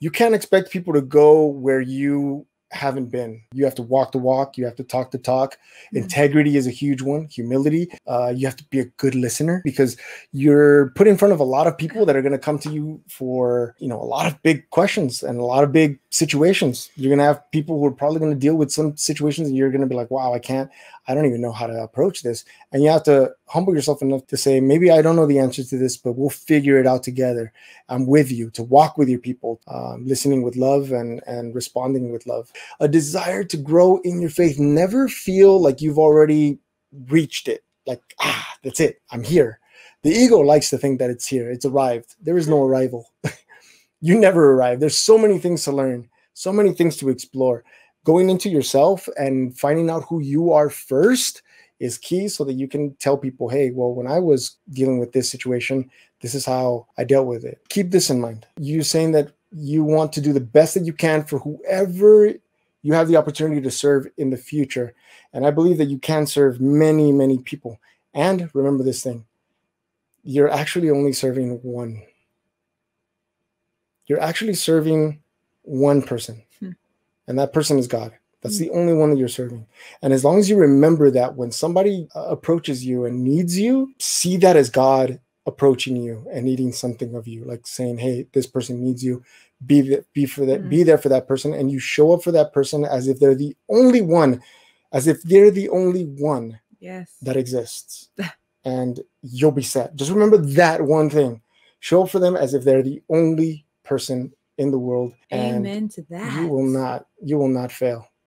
you can't expect people to go where you haven't been. You have to walk the walk. You have to talk the talk. Mm-hmm. Integrity is a huge one. Humility. Uh, you have to be a good listener because you're put in front of a lot of people that are going to come to you for you know a lot of big questions and a lot of big situations. You're going to have people who are probably going to deal with some situations, and you're going to be like, "Wow, I can't. I don't even know how to approach this." And you have to humble yourself enough to say, "Maybe I don't know the answers to this, but we'll figure it out together." I'm with you to walk with your people, um, listening with love and and responding with love. A desire to grow in your faith. Never feel like you've already reached it. Like ah, that's it. I'm here. The ego likes to think that it's here. It's arrived. There is no arrival. you never arrive. There's so many things to learn, so many things to explore. Going into yourself and finding out who you are first is key so that you can tell people, hey, well, when I was dealing with this situation, this is how I dealt with it. Keep this in mind. You're saying that you want to do the best that you can for whoever you have the opportunity to serve in the future. And I believe that you can serve many, many people. And remember this thing you're actually only serving one. You're actually serving one person, hmm. and that person is God. That's hmm. the only one that you're serving. And as long as you remember that when somebody uh, approaches you and needs you, see that as God approaching you and needing something of you, like saying, "Hey, this person needs you. Be the, be for that. Mm-hmm. Be there for that person." And you show up for that person as if they're the only one, as if they're the only one yes. that exists, and you'll be set. Just remember that one thing. Show up for them as if they're the only person in the world. Amen to that. You will not. You will not fail.